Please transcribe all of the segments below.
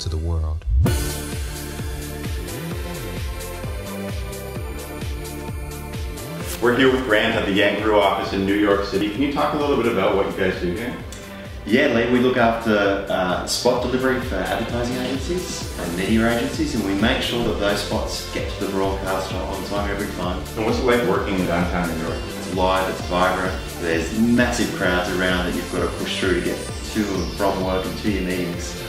to the world. We're here with Grant at the YANGAROO office in New York City. Can you talk a little bit about what you guys do here? Yeah, Lee, we look after uh, spot delivery for advertising agencies and media agencies, and we make sure that those spots get to the broadcaster on time every time. And what's it like working in downtown New York? It's live, it's vibrant, there's massive crowds around that you've got to push through to get to and from work and to your meetings.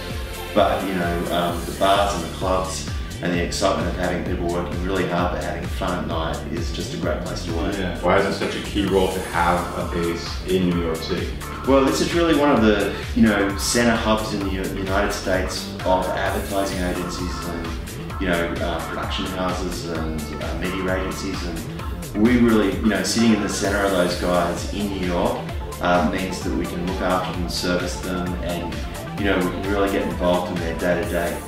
But, you know, um, the bars and the clubs and the excitement of having people working really hard but having fun at night is just a great place to work. Yeah. Why is it such a key role to have a base in New York City? Well, this is really one of the, you know, center hubs in the United States of advertising agencies and, you know, uh, production houses and uh, media agencies. And we really, you know, sitting in the center of those guys in New York uh, means that we can look after them, service them, and, you know, we can really get involved in their day to day.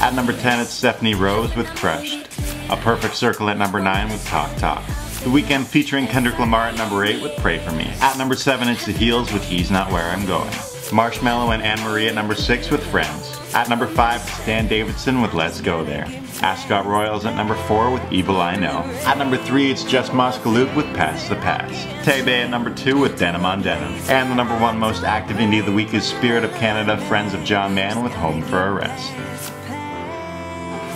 At number 10, it's Stephanie Rose with Crushed. A perfect circle at number 9 with Talk Talk. The Weeknd featuring Kendrick Lamar at number 8 with Pray For Me. At number 7, it's The Heels with He's Not Where I'm Going. Marshmello and Anne Marie at number 6 with Friends. At number 5, it's Dan Davidson with Let's Go There. Ascot Royals at number 4 with Evil I Know. At number 3, it's Jess Moskaluke with Past the Past. Tebey at number 2 with Denim on Denim. And the number 1 most active indie of the week is Spirit of Canada, Friends of John Mann with Home for a Rest.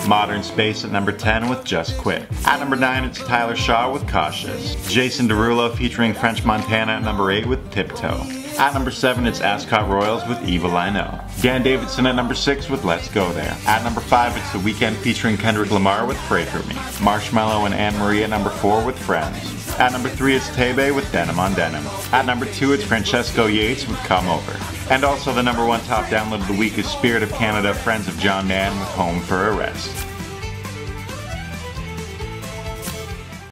Modern Space at number 10 with Just Quit. At number 9 it's Tyler Shaw with Cautious. Jason Derulo featuring French Montana at number 8 with Tiptoe. At number 7 it's Ascot Royals with Evil I Know. Dan Davidson at number 6 with Let's Go There. At number 5 it's The Weeknd featuring Kendrick Lamar with Pray For Me. Marshmello and Anne Marie at number 4 with Friends. At number 3 it's Tebey with Denim on Denim. At number 2 it's Francesco Yates with Come Over. And also the number 1 top download of the week is Spirit of Canada, Friends of John Mann with Home for a Rest.